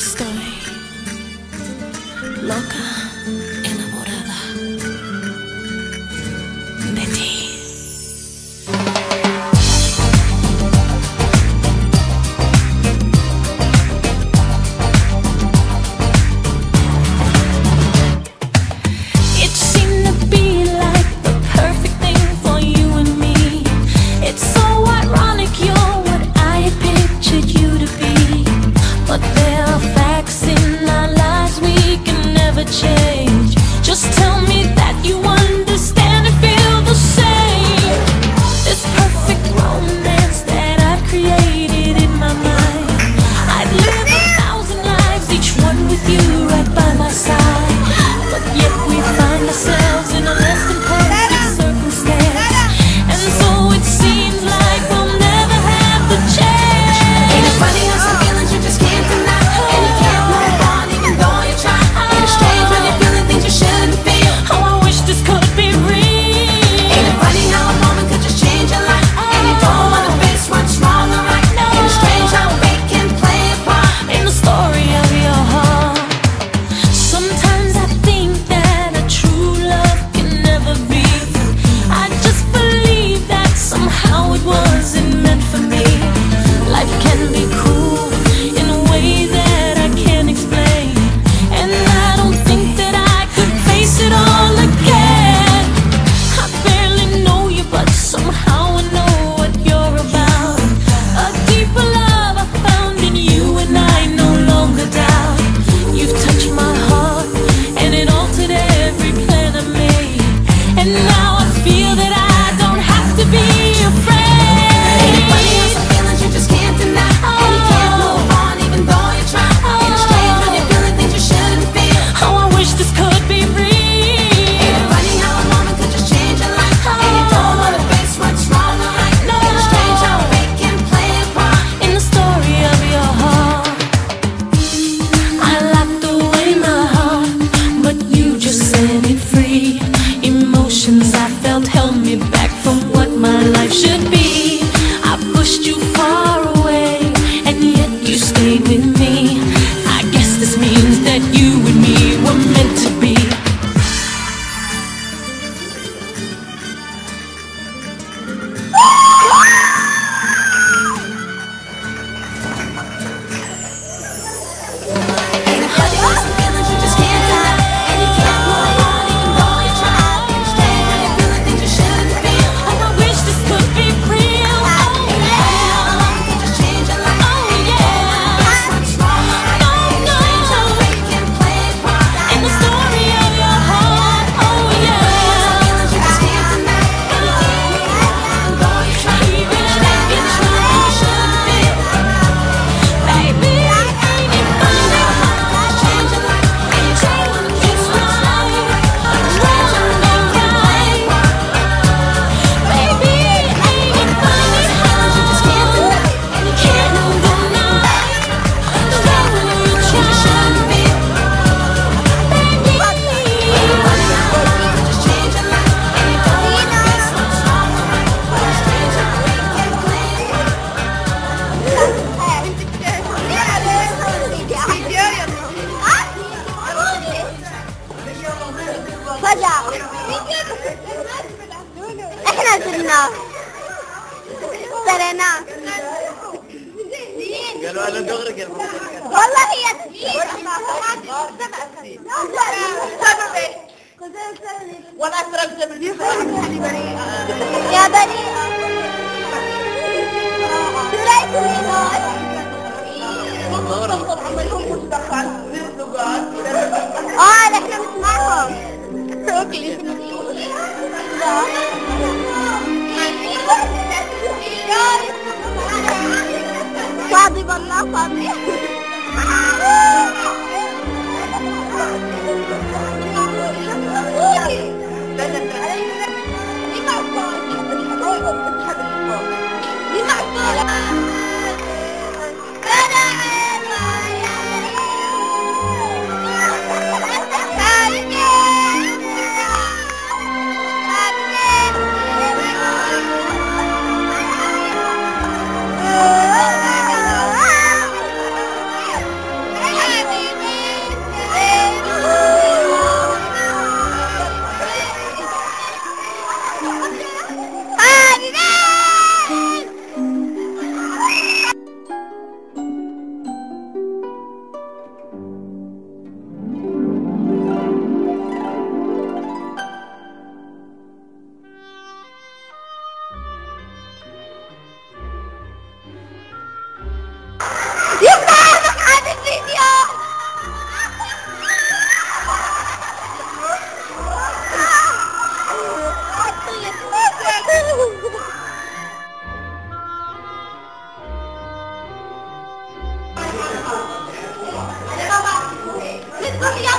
Stay loca. فجع إحنا شلناه سرقناه قالوا أنا دغري والله هي وأنا اسرقت من يا بريئه शादी बनना शादी Okay. Hurry up!